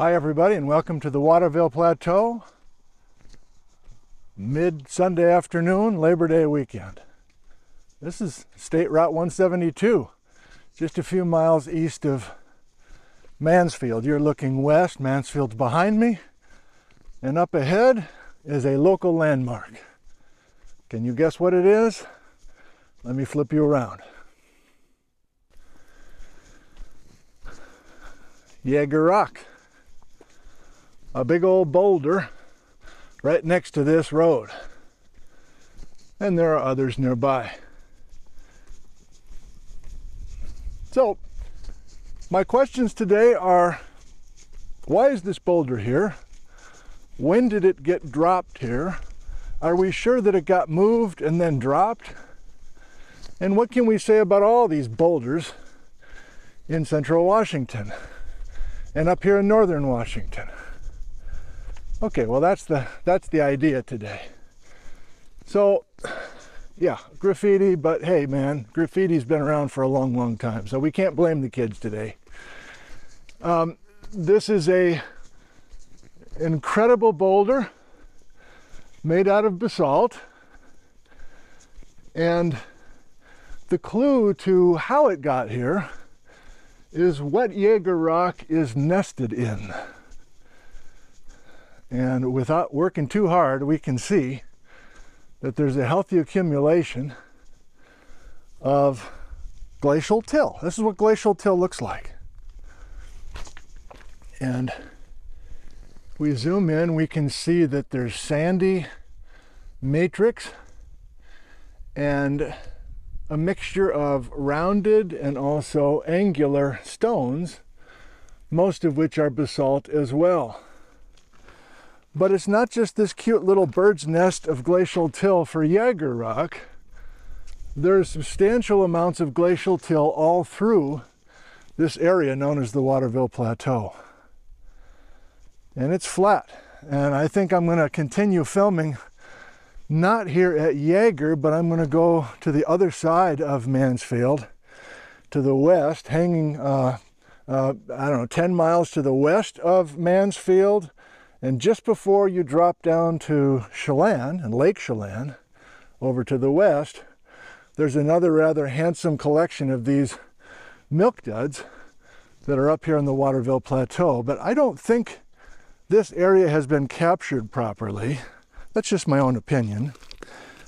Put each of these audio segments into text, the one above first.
Hi, everybody, and welcome to the Waterville Plateau. Mid Sunday afternoon, Labor Day weekend. This is State Route 172, just a few miles east of Mansfield. You're looking west, Mansfield's behind me, and up ahead is a local landmark. Can you guess what it is? Let me flip you around. Yeager Rock a big old boulder right next to this road. And there are others nearby. So, my questions today are why is this boulder here? When did it get dropped here? Are we sure that it got moved and then dropped? And what can we say about all these boulders in central Washington and up here in northern Washington? Okay, well that's the that's the idea today. So, yeah, graffiti, but hey man, graffiti's been around for a long, long time, so we can't blame the kids today. Um, this is a incredible boulder made out of basalt, and the clue to how it got here is what Yeager rock is nested in. And without working too hard, we can see that there's a healthy accumulation of glacial till. This is what glacial till looks like. And we zoom in, we can see that there's sandy matrix and a mixture of rounded and also angular stones, most of which are basalt as well. But it's not just this cute little bird's nest of glacial till for Yeager rock. There are substantial amounts of glacial till all through this area known as the Waterville Plateau. And it's flat. And I think I'm going to continue filming not here at Yeager, but I'm going to go to the other side of Mansfield to the west, hanging, uh, uh, I don't know, 10 miles to the west of Mansfield and just before you drop down to Chelan and Lake Chelan, over to the west, there's another rather handsome collection of these milk duds that are up here on the Waterville Plateau. But I don't think this area has been captured properly. That's just my own opinion.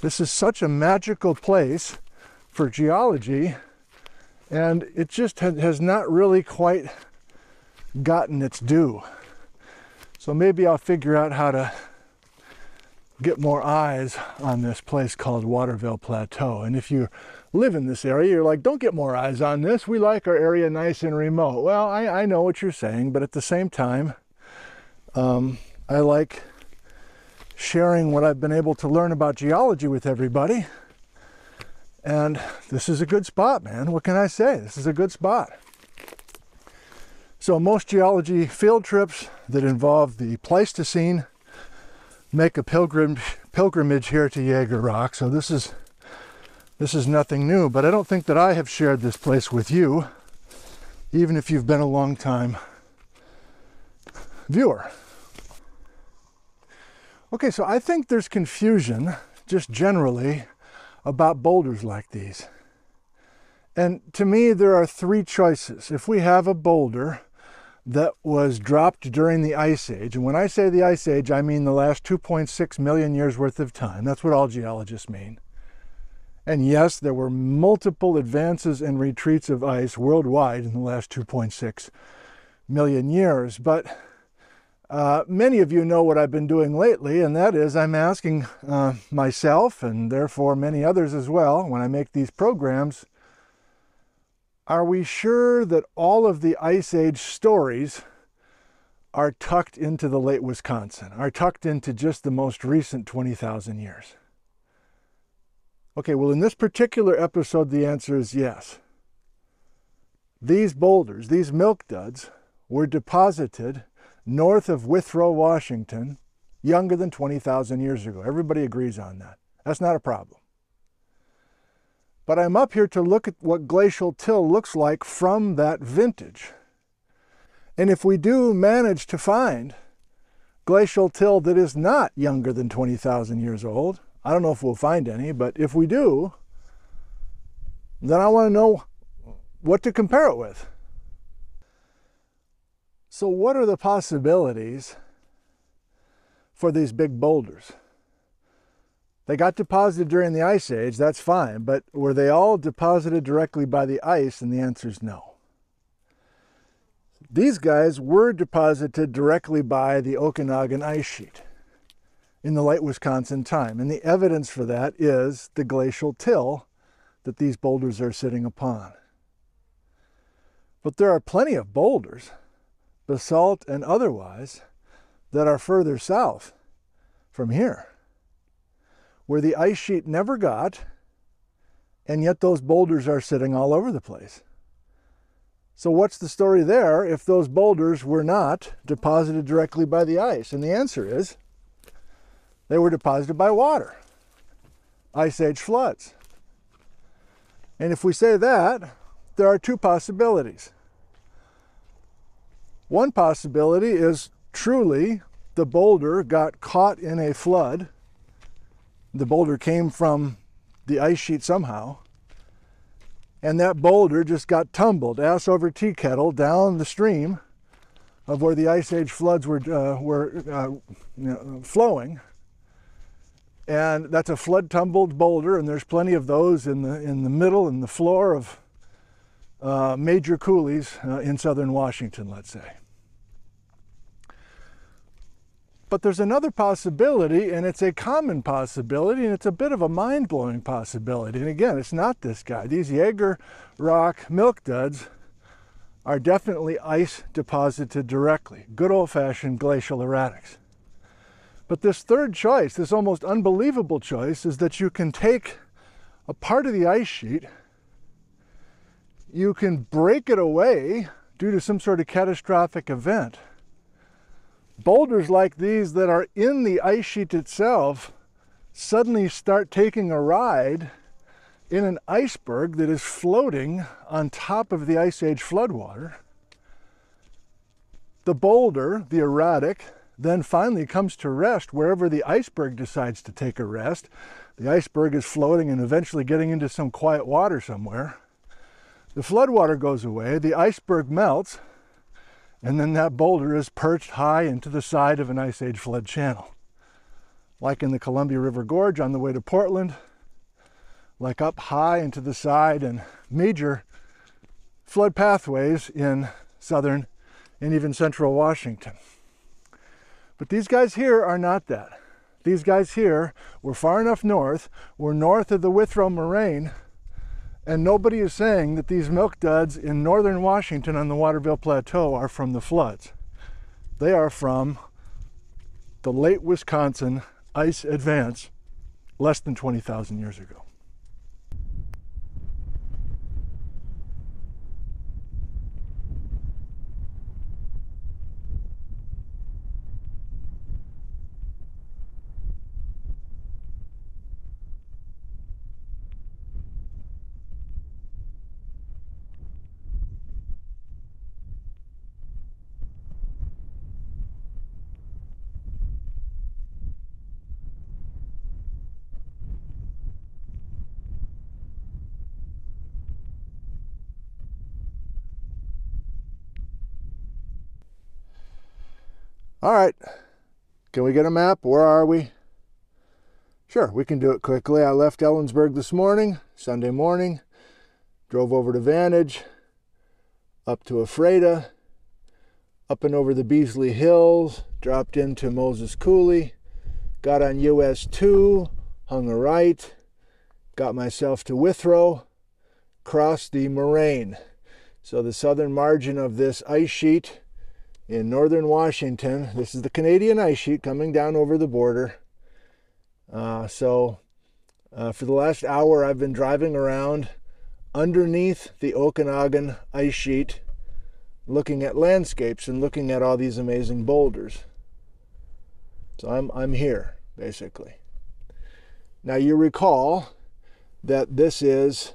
This is such a magical place for geology, and it just has not really quite gotten its due. So maybe I'll figure out how to get more eyes on this place called Waterville Plateau. And if you live in this area, you're like, don't get more eyes on this. We like our area nice and remote. Well, I, I know what you're saying, but at the same time, um, I like sharing what I've been able to learn about geology with everybody. And this is a good spot, man. What can I say? This is a good spot. So most geology field trips that involve the Pleistocene make a pilgrim, pilgrimage here to Yeager Rock. So this is this is nothing new, but I don't think that I have shared this place with you, even if you've been a long time viewer. Okay, so I think there's confusion just generally about boulders like these. And to me, there are three choices. If we have a boulder that was dropped during the Ice Age. And when I say the Ice Age, I mean the last 2.6 million years worth of time. That's what all geologists mean. And yes, there were multiple advances and retreats of ice worldwide in the last 2.6 million years. But uh, many of you know what I've been doing lately, and that is I'm asking uh, myself, and therefore many others as well, when I make these programs, are we sure that all of the Ice Age stories are tucked into the late Wisconsin, are tucked into just the most recent 20,000 years? Okay, well, in this particular episode, the answer is yes. These boulders, these milk duds, were deposited north of Withrow, Washington, younger than 20,000 years ago. Everybody agrees on that. That's not a problem. But I'm up here to look at what glacial till looks like from that vintage. And if we do manage to find glacial till that is not younger than 20,000 years old, I don't know if we'll find any, but if we do, then I want to know what to compare it with. So, what are the possibilities for these big boulders? They got deposited during the ice age, that's fine, but were they all deposited directly by the ice? And the answer is no. These guys were deposited directly by the Okanagan ice sheet in the late Wisconsin time. And the evidence for that is the glacial till that these boulders are sitting upon. But there are plenty of boulders, basalt and otherwise, that are further south from here, where the ice sheet never got, and yet those boulders are sitting all over the place. So, what's the story there if those boulders were not deposited directly by the ice? And the answer is they were deposited by water, ice age floods. And if we say that, there are two possibilities. One possibility is truly the boulder got caught in a flood. The boulder came from the ice sheet somehow and that boulder just got tumbled ass over tea kettle down the stream of where the ice age floods were uh, were uh, you know, flowing. And that's a flood tumbled boulder and there's plenty of those in the in the middle and the floor of uh, major coulees uh, in southern Washington let's say but there's another possibility, and it's a common possibility, and it's a bit of a mind blowing possibility. And again, it's not this guy. These Yeager rock milk duds are definitely ice deposited directly, good old fashioned glacial erratics. But this third choice, this almost unbelievable choice, is that you can take a part of the ice sheet, you can break it away due to some sort of catastrophic event boulders like these that are in the ice sheet itself suddenly start taking a ride in an iceberg that is floating on top of the ice age floodwater. The boulder, the erratic, then finally comes to rest wherever the iceberg decides to take a rest. The iceberg is floating and eventually getting into some quiet water somewhere. The floodwater goes away, the iceberg melts, and then that boulder is perched high into the side of an ice age flood channel. Like in the Columbia River Gorge on the way to Portland, like up high into the side and major flood pathways in southern and even central Washington. But these guys here are not that. These guys here were far enough north, were north of the Withrow Moraine and nobody is saying that these milk duds in northern Washington on the Waterville Plateau are from the floods. They are from the late Wisconsin ice advance less than 20,000 years ago. All right, can we get a map? Where are we? Sure, we can do it quickly. I left Ellensburg this morning, Sunday morning, drove over to Vantage, up to Ephrata, up and over the Beezley Hills, dropped into Moses Coulee, got on US 2, hung a right, got myself to Withrow, crossed the moraine. So the southern margin of this ice sheet in northern Washington. This is the Canadian ice sheet coming down over the border. Uh, so, uh, for the last hour, I've been driving around underneath the Okanagan ice sheet, looking at landscapes and looking at all these amazing boulders. So, I'm, I'm here, basically. Now, you recall that this is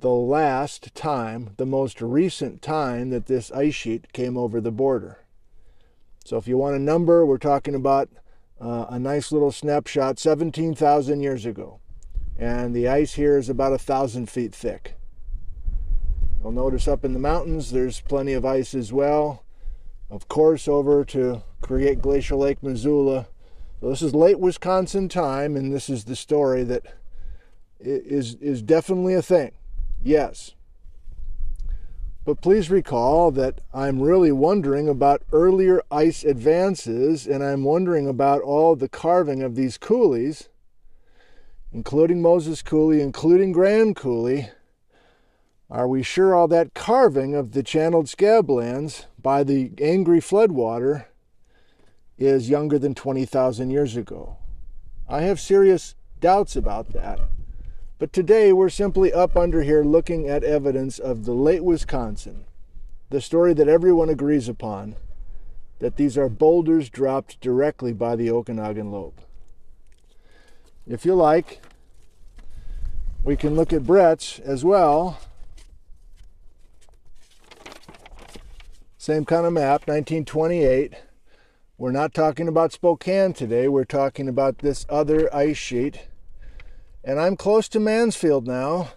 the last time, the most recent time that this ice sheet came over the border. So if you want a number, we're talking about uh, a nice little snapshot 17,000 years ago. And the ice here is about a thousand feet thick. You'll notice up in the mountains there's plenty of ice as well. Of course, over to create Glacial Lake Missoula. So this is late Wisconsin time, and this is the story that is, is definitely a thing. Yes. But please recall that I'm really wondering about earlier ice advances, and I'm wondering about all the carving of these coulees, including Moses Coulee, including Grand Coulee. Are we sure all that carving of the channeled scablands by the angry floodwater is younger than 20,000 years ago? I have serious doubts about that. But today we're simply up under here looking at evidence of the late Wisconsin, the story that everyone agrees upon, that these are boulders dropped directly by the Okanagan Lobe. If you like, we can look at Bretz as well. Same kind of map, 1928. We're not talking about Spokane today, we're talking about this other ice sheet and I'm close to Mansfield now.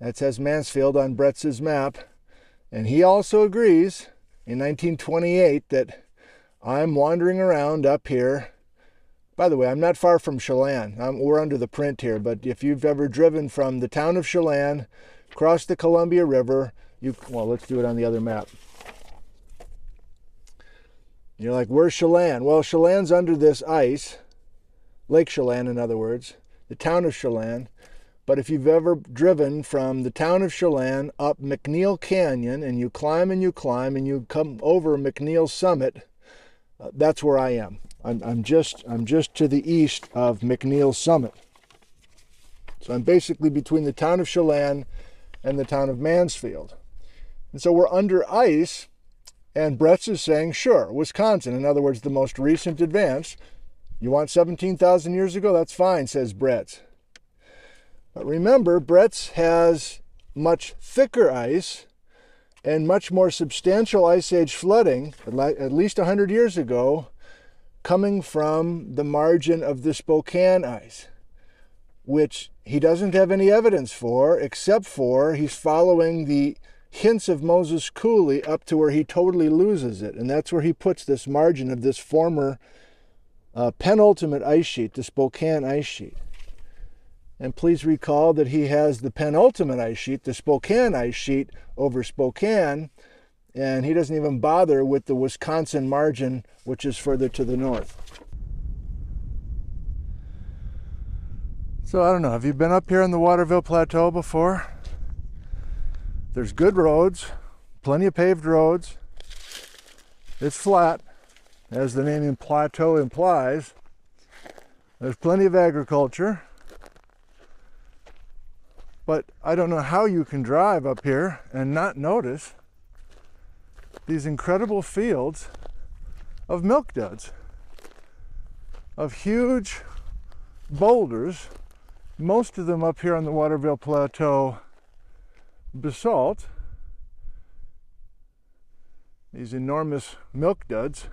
That says Mansfield on Bretz map. And he also agrees in 1928 that I'm wandering around up here. By the way, I'm not far from Chelan. I'm, we're under the print here, but if you've ever driven from the town of Chelan, across the Columbia River, you well, let's do it on the other map. You're like, where's Chelan? Well, Chelan's under this ice, Lake Chelan, in other words the town of Chelan. But if you've ever driven from the town of Chelan up McNeil Canyon and you climb and you climb and you come over McNeil Summit, uh, that's where I am. I'm, I'm, just, I'm just to the east of McNeil Summit. So I'm basically between the town of Chelan and the town of Mansfield. And so we're under ice, and Bretz is saying, sure, Wisconsin, in other words, the most recent advance, you want 17,000 years ago? That's fine, says Bretz. But remember, Bretz has much thicker ice and much more substantial ice age flooding, at least 100 years ago, coming from the margin of the Spokane ice, which he doesn't have any evidence for, except for he's following the hints of Moses Coulee up to where he totally loses it. And that's where he puts this margin of this former uh, penultimate ice sheet, the Spokane ice sheet. And please recall that he has the penultimate ice sheet, the Spokane ice sheet over Spokane, and he doesn't even bother with the Wisconsin margin, which is further to the north. So I don't know, have you been up here on the Waterville Plateau before? There's good roads, plenty of paved roads. It's flat as the name plateau implies. There's plenty of agriculture, but I don't know how you can drive up here and not notice these incredible fields of milk duds, of huge boulders, most of them up here on the Waterville Plateau basalt, these enormous milk duds.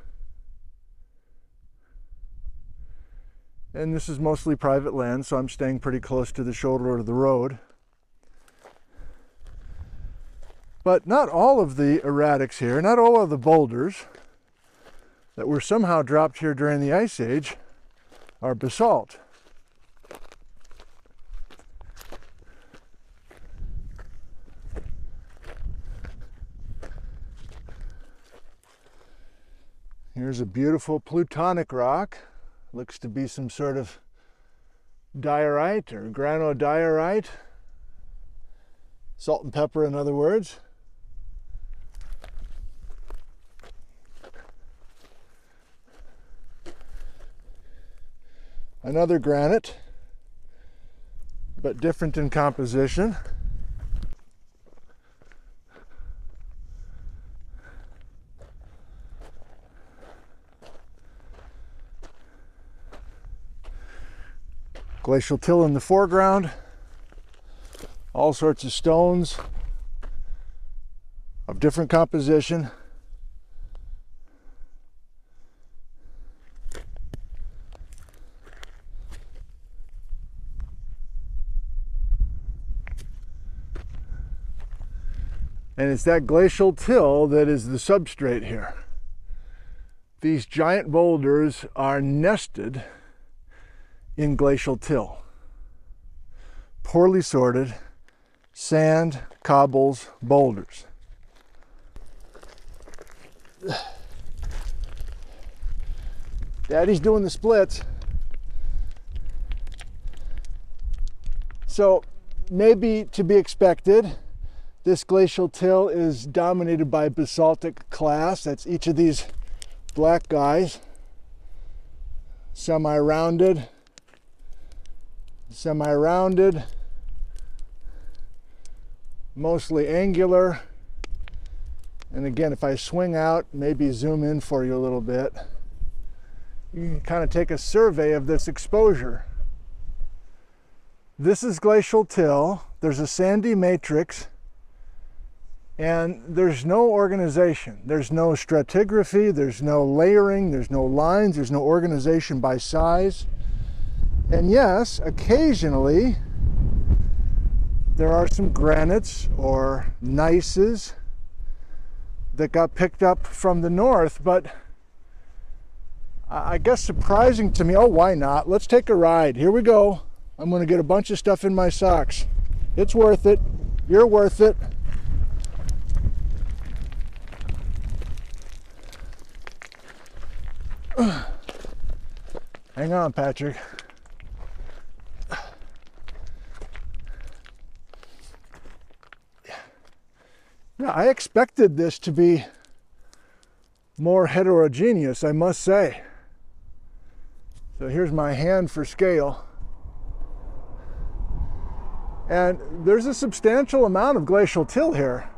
And this is mostly private land, so I'm staying pretty close to the shoulder of the road. But not all of the erratics here, not all of the boulders that were somehow dropped here during the Ice Age are basalt. Here's a beautiful plutonic rock looks to be some sort of diorite or granodiorite. Salt and pepper, in other words. Another granite, but different in composition. Glacial till in the foreground. all sorts of stones of different composition. And it's that glacial till that is the substrate here. These giant boulders are nested in glacial till. Poorly sorted sand, cobbles, boulders. Daddy's doing the splits. So maybe to be expected, this glacial till is dominated by basaltic clast. That's each of these black guys. Semi-rounded, semi-rounded, mostly angular. And again, if I swing out, maybe zoom in for you a little bit, you can kind of take a survey of this exposure. This is glacial till. There's a sandy matrix and there's no organization. There's no stratigraphy, there's no layering, there's no lines, there's no organization by size. And yes, occasionally there are some granites or gneisses that got picked up from the north, but I guess surprising to me. Oh, why not? Let's take a ride. Here we go. I'm going to get a bunch of stuff in my socks. It's worth it. You're worth it. Hang on, Patrick. I expected this to be more heterogeneous, I must say. So here's my hand for scale. And there's a substantial amount of glacial till here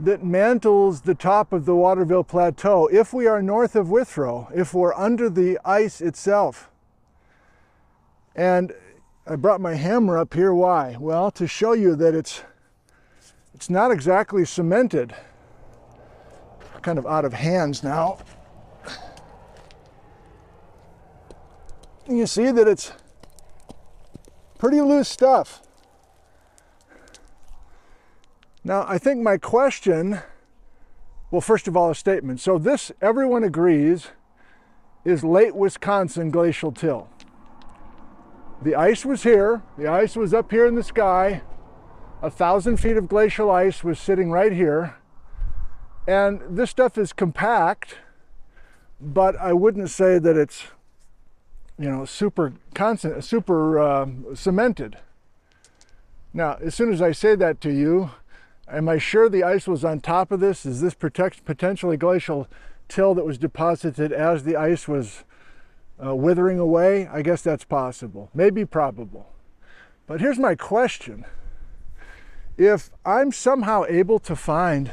that mantles the top of the Waterville Plateau if we are north of Withrow, if we're under the ice itself. And I brought my hammer up here. Why? Well, to show you that it's it's not exactly cemented. Kind of out of hands now. And you see that it's pretty loose stuff. Now, I think my question, well, first of all, a statement. So, this, everyone agrees, is late Wisconsin glacial till. The ice was here, the ice was up here in the sky, a thousand feet of glacial ice was sitting right here. And this stuff is compact, but I wouldn't say that it's, you know, super constant, super uh, cemented. Now, as soon as I say that to you, Am I sure the ice was on top of this? Is this protect, potentially glacial till that was deposited as the ice was uh, withering away? I guess that's possible, maybe probable. But here's my question. If I'm somehow able to find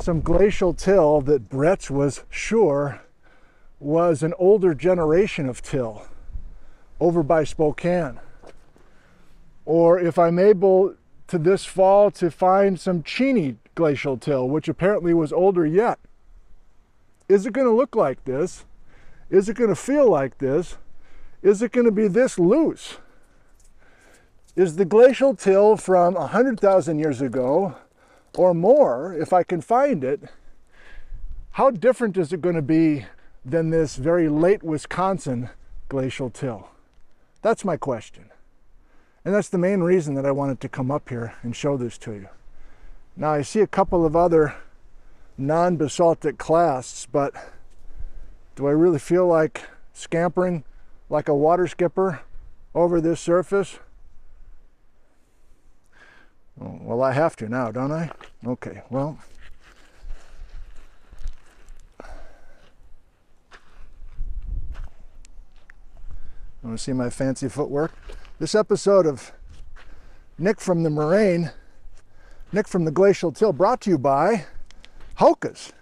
some glacial till that Bretz was sure was an older generation of till over by Spokane, or if I'm able to this fall to find some Cheney glacial till, which apparently was older yet. Is it going to look like this? Is it going to feel like this? Is it going to be this loose? Is the glacial till from 100,000 years ago or more, if I can find it, how different is it going to be than this very late Wisconsin glacial till? That's my question. And that's the main reason that I wanted to come up here and show this to you. Now I see a couple of other non-basaltic clasts, but do I really feel like scampering like a water skipper over this surface? Well, I have to now, don't I? Okay, well. Want to see my fancy footwork? This episode of Nick from the Moraine, Nick from the Glacial Till, brought to you by Hokas.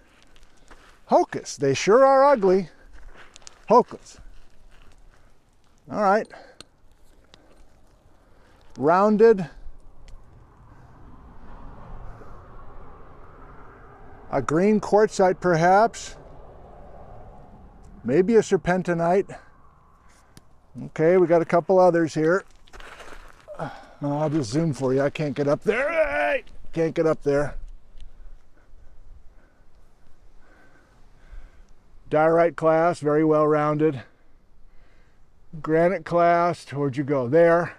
Hokas, they sure are ugly. Hokas. All right. Rounded, A green quartzite perhaps. Maybe a serpentinite. Okay, we got a couple others here. I'll just zoom for you. I can't get up there. Hey! Can't get up there. Diorite clast, very well rounded. Granite clast, where'd you go? There.